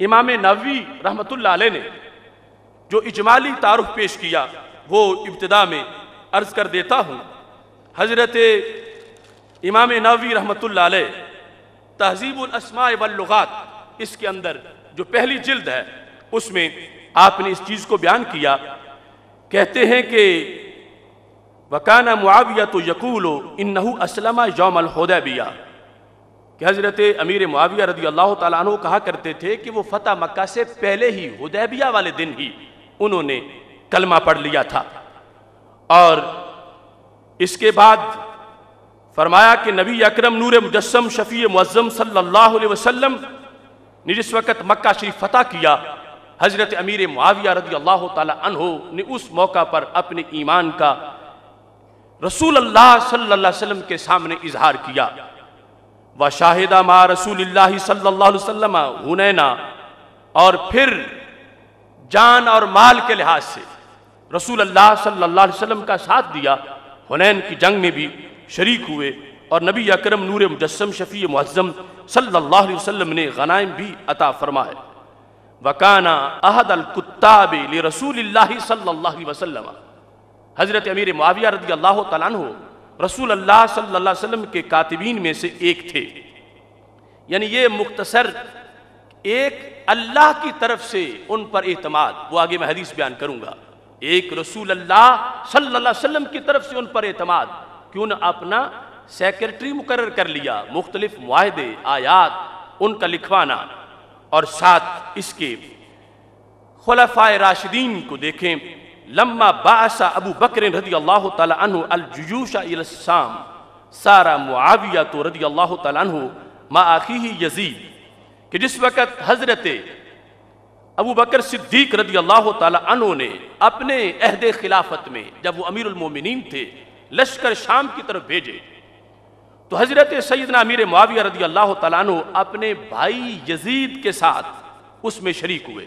इमाम नवी रहमत ने जो इजमाली तारुफ पेश किया, वो इब्तदा में अर्ज़ कर देता हूँ। हज़रत इमाम नवी रहमतुल्लाह अलैह, तहजीबुल अस्मा इसके अंदर जो पहली जिल्द है, उसमें आपने इस चीज़ को बयान किया। कहते हैं कि, वकाना मुआविया तो यकूल इन्नहू असलमा यौमल हुदैबिया कि हज़रत अमीर मुआविया रदी अल्लाह तु कहा करते थे कि वो फ़तह मक्का से पहले ही हुदैबिया वाले दिन ही उन्होंने कलमा पढ़ लिया था। और इसके बाद फरमाया कि नबी अकरम नूर मुजस्म शफ़ी मुज़म वसल्लम ने जिस वक़्त मक्का शरीफ फ़तह किया, हज़रत अमीर मुआविया रदी अल्लाह तहो ने उस मौका पर अपने ईमान का रसूल अल्लाह अलैहि के सामने इजहार किया। व शाहिदा मा रसूल वसल्लम हुनैना। और फिर जान और माल के लिहाज से रसूल अल्लाह अलैहि वसल्लम का साथ दिया। हुनैन की जंग में भी शरीक हुए और नबी अकरम नूर मुजस्म शफ़ी सल्लल्लाहु अलैहि वसल्लम ने गनाइम भी अता फरमाए। वकाना अहद अलकुत्ताब रसूल सल्लल्लाहु अलैहि वसल्लम। हज़रत अमीर मुआविया रदी अल्लाह तु रसूल अल्लाह अलैहि वसल्लम के कातिबीन में से एक थे। यानी ये मुख्तसर एक अल्लाह की तरफ़ से उन पर एतमाद। वो आगे मैं हदीस बयान करूँगा। एक रसूल अल्लाह अलैहि वसल्लम की तरफ़ से उन पर एतमाद। क्यों न अपना सेक्रेटरी मुकर कर लिया, मुख्तलिफ़ माहदे आयात, उनका लिखवाना। और साथ इसके खुलफाए राशिदीन को देखें। लम्मा बासा अबू बकर रदी अल्लाह तलजुयूशा सारा मुआविया तो रदी अल्लाह तु मा यजीद कि जिस वक़्त हज़रत अबू बकर सिद्दीक रदी अल्लाह तु ने अपने अहद खिलाफत में जब वो अमीरमिन थे लश्कर शाम की तरफ़ भेजे तो हज़रत सैदना अमीर मुआविया रदी अल्लाह तु अपने भाई यजीद के साथ उसमें शरीक हुए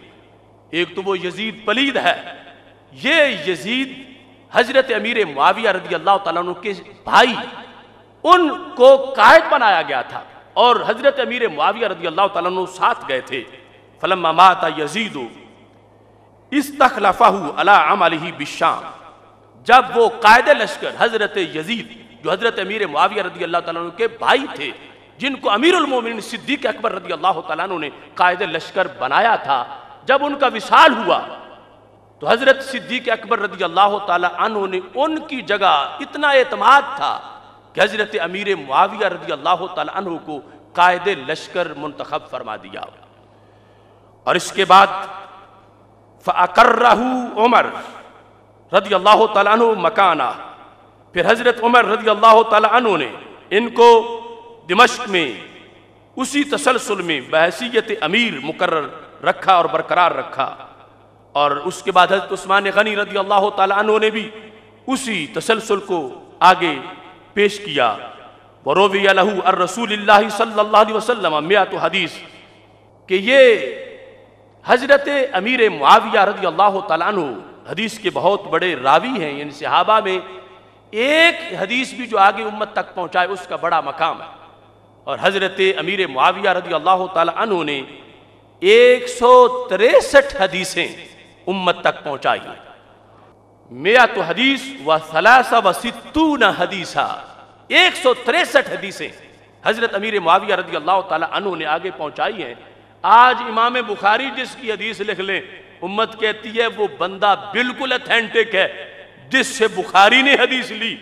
एक तो वो यजीद पलीद है ये यजीद हज़रत अमीर मुआविया रदी अल्लाह तु के भाई, उनको कायद बनाया गया था और हज़रत अमीर मुआविया रदी अल्लाह तु साथ गए थे। फलम माता यजीद इस तखलफ़ाहू अला बिशाम। जब वो कायद लश्कर हज़रत यजीद, जो हज़रत अमीर मुआविया रदी अल्लाह तु के भाई थे, जिनको अमीरमिन सिद्दीक अकबर रदी अल्लाह तु ने कायद लश्कर बनाया था, जब उनका विशाल हुआ तो हज़रत सिद्दीक अकबर रदी अल्लाह तु ने उनकी जगह इतना एतमाद था कि हज़रत अमीर मुआविया रदी अल्लाह तु को कायद लश्कर मुंतखब फरमा दिया। और इसके बाद फ़ाकर्रहू उमर रदी अल्लाह तु मकाना। फिर हज़रत उमर रदी अल्लाह तु ने इनको दिमश्क में उसी तसलसल में बहसीत अमीर मुकर रखा और बरकरार रखा। और उसके बाद हज़रत उस्मान गनी रदी अल्लाह तु ने भी उसी तसलसल को आगे पेश किया। वरोवी लहू अर रसूल सल्लल्लाहु वसल्लम मिया तो हदीस कि ये हज़रत अमीर मुआविया रदी अल्लाह तु हदीस के बहुत बड़े रावी हैं, यानी सहाबा में एक हदीस भी जो आगे उम्मत तक पहुँचाए, उसका बड़ा मकाम है। और हज़रत अमीर मुआविया रदी अल्लाह तु ने एक सौ तिरसठ हदीसें उम्मत तक पहुंचाई। मेरा तो हदीस व सलासा व सित्तू न हदीसा। एक सौ तिरसठ हदीसें हज़रत अमीर मुआविया रदी अल्लाह तु ने आगे पहुंचाई हैं। आज इमाम बुखारी जिसकी हदीस लिख लें, उम्मत कहती है, वो बंदा बिल्कुल अथेंटिक है। जिससे बुखारी ने हदीस ली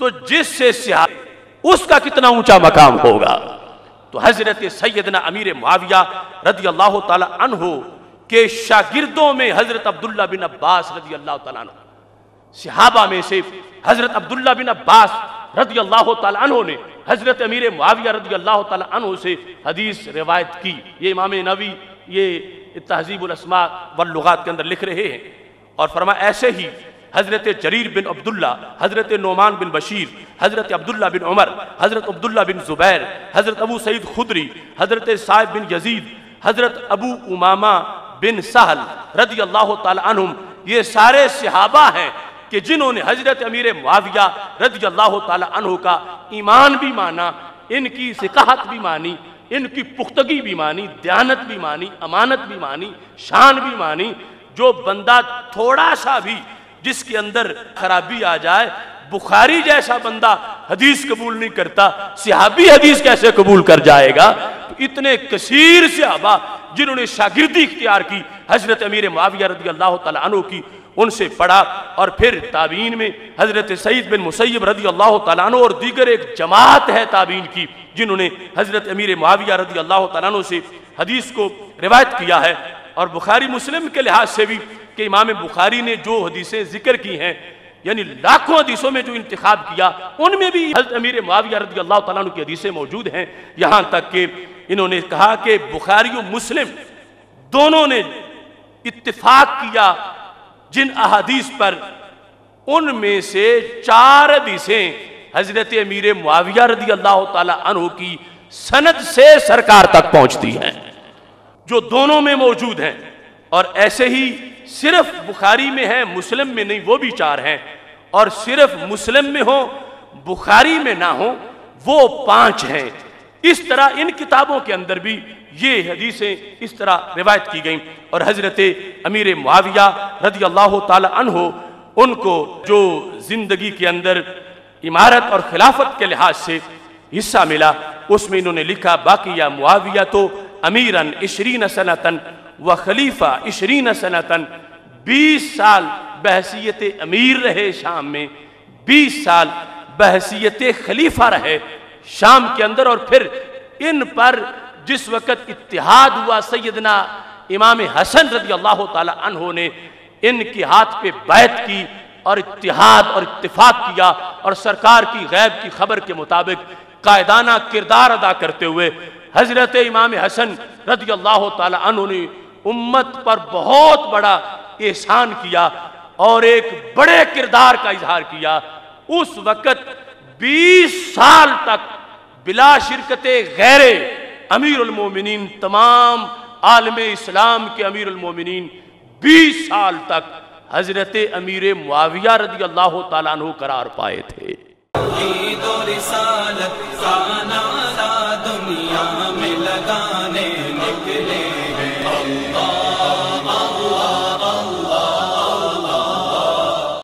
तो जिससे उसका कितना ऊँचा मकाम होगा? तो हज़रत सैदना अमीर माविया रदी अल्लाह तहो के शागिर्दों में हज़रत अब्दुल्ला बिन अब्बास रज़ी अल्लाह तला सिहाबा में से हज़रत अब्दुल्ला बिन अब्बास रदी अल्लाह तु ने हज़रत अमीर मुआविया रदी अल्लाह तु से हदीस रिवायत की। ये इमाम नबी, ये तहजीबुलस्मा वल्लुगात के अंदर लिख रहे हैं और फरमा ऐसे ही हज़रत जरीर बिन अब्दुल्ला, हज़रत नोमान बिन बशीर, हज़रत अब्दुल्ला बिन उमर, हज़रत अब्दुल्ला बिन ज़ुबैर, हज़रत अबू सईद खुदरी, हज़रत साहिब बिन यजीद, हज़रत अबू उमामा बिन सहल रदी अल्लाह तुम ये सारे सिहाबा हैं कि जिन्होंने हज़रत अमीर मुआविया रदी अल्लाह तु का ईमान भी माना, इनकी सिकाहत भी मानी, इनकी पुख्तगी भी मानी, दयानत भी मानी, अमानत भी मानी, शान भी मानी, जो बंदा थोड़ा सा भी जिसके अंदर खराबी आ जाए, बुखारी जैसा बंदा हदीस कबूल नहीं करता, सिहाबी हदीस कैसे कबूल कर जाएगा? तो इतने कसीर सिहाबा जिन्होंने शागिर्दी इख्तियार की, हज़रत अमीर माविया रदी अल्लाह तु की, उनसे पढ़ा और फिर ताबीन में हज़रत सईद बिन मुसैब रदी अल्लाह तु और दीगर एक जमात है ताबीन की, जिन्होंने हज़रत अमीर माविया रदी अल्लाह तु से हदीस को रिवायत किया है। और बुखारी मुस्लिम के लिहाज से भी कि इमाम बुखारी ने जो हदीसें ज़िक्र की हैं यानी लाखों हदीसों में जो इंतखब किया, उनमें भी हज़रत अमीर माविया रदी अल्लाह तु की हदीसें मौजूद हैं। यहाँ तक कि इन्होंने कहा कि बुखारी मुस्लिम दोनों ने इतफाक किया जिन अहादीस पर, उनमें से चार हदीसें हज़रत अमीर मुआविया रदी अल्लाह तु की सनद से सरकार तक पहुँचती हैं, जो दोनों में मौजूद हैं। और ऐसे ही सिर्फ़ बुखारी में है, मुस्लिम में नहीं, वो भी चार हैं। और सिर्फ़ मुस्लिम में हो, बुखारी में ना हो, वो पाँच हैं। इस तरह इन किताबों के अंदर भी ये हदीसें इस तरह रिवायत की गई। और हज़रत अमीर मुआविया रदी अल्लाह तहो उनको जो ज़िंदगी के अंदर इमारत और खिलाफत के लिहाज से हिस्सा मिला, उसमें इन्होंने लिखा बाकी या मुआविया तो अमीरन इशरीन सनतन व खलीफा इशरीन सनातन, बीस साल बहसीत अमीर रहे शाम में, बीस साल बहसीत खलीफा रहे शाम के अंदर और फिर इन पर जिस वक़्त इतिहाद हुआ सैदना इमाम हसन रज़ी अल्लाह तहों ने, इनके हाथ पे बैत की और इतिहाद और इतफाक किया और सरकार की गैब की खबर के मुताबिक कायदाना किरदार अदा करते हुए हज़रत इमाम हसन रज़ी अल्लाह तहों ने उम्मत पर बहुत बड़ा एहसान किया और एक बड़े किरदार का इजहार किया। उस वक़्त 20 साल तक बिला शिरकत गैर अमीरमिन तमाम आलम इस्लाम के अमीरमिन बीस साल तक हज़रत अमीर मुआविया रदी अल्लाह तु करार पाए थे। दुनिया में निकले